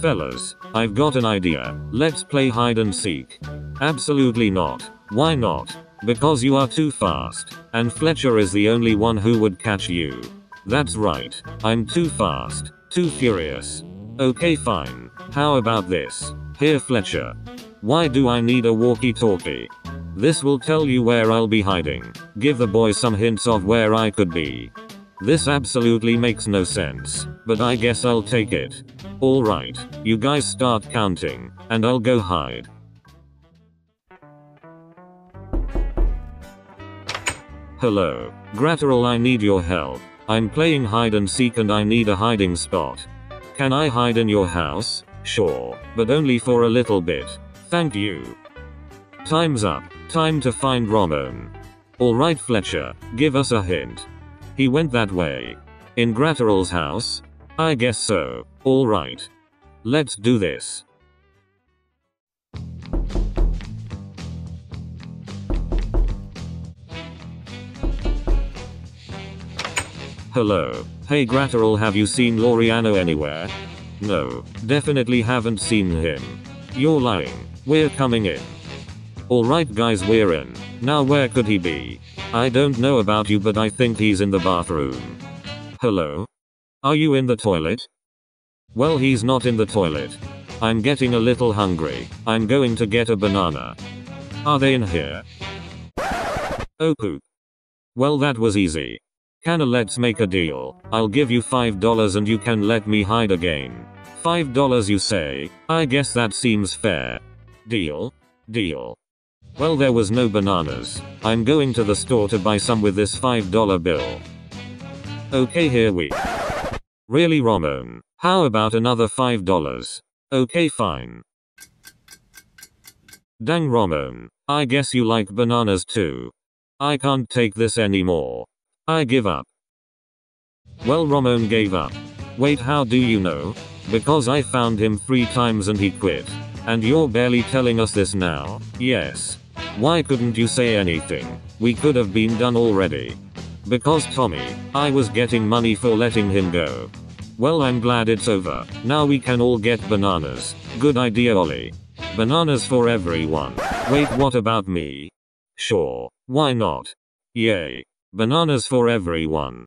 Fellas, I've got an idea. Let's play hide and seek. Absolutely not. Why not? Because you are too fast, and Fletcher is the only one who would catch you. That's right, I'm too fast, too furious. Okay fine, how about this? Here Fletcher. Why do I need a walkie talkie? This will tell you where I'll be hiding. Give the boy some hints of where I could be. This absolutely makes no sense, but I guess I'll take it. Alright, you guys start counting, and I'll go hide. Hello, Graterol I need your help. I'm playing hide and seek and I need a hiding spot. Can I hide in your house? Sure, but only for a little bit. Thank you. Time's up. Time to find Ramon. Alright Fletcher, give us a hint. He went that way. In Graterol's house? I guess so. Alright. Let's do this. Hello. Hey Graterol have you seen Laureano anywhere? No, definitely haven't seen him. You're lying. We're coming in. Alright guys we're in. Now where could he be? I don't know about you but I think he's in the bathroom. Hello? Are you in the toilet? Well he's not in the toilet. I'm getting a little hungry. I'm going to get a banana. Are they in here? Oh poop. Well that was easy. Canha let's make a deal. I'll give you $5 and you can let me hide again. $5 you say? I guess that seems fair. Deal? Deal. Well there was no bananas. I'm going to the store to buy some with this $5 bill. Okay here we. Really Ramon? How about another $5? Okay fine. Dang Ramon. I guess you like bananas too. I can't take this anymore. I give up. Well Ramon gave up. Wait how do you know? Because I found him three times and he quit. And you're barely telling us this now? Yes. Why couldn't you say anything? We could have been done already. Because Tommy, I was getting money for letting him go. Well I'm glad it's over. Now we can all get bananas. Good idea Oly. Bananas for everyone. Wait what about me? Sure. Why not? Yay. Bananas for everyone.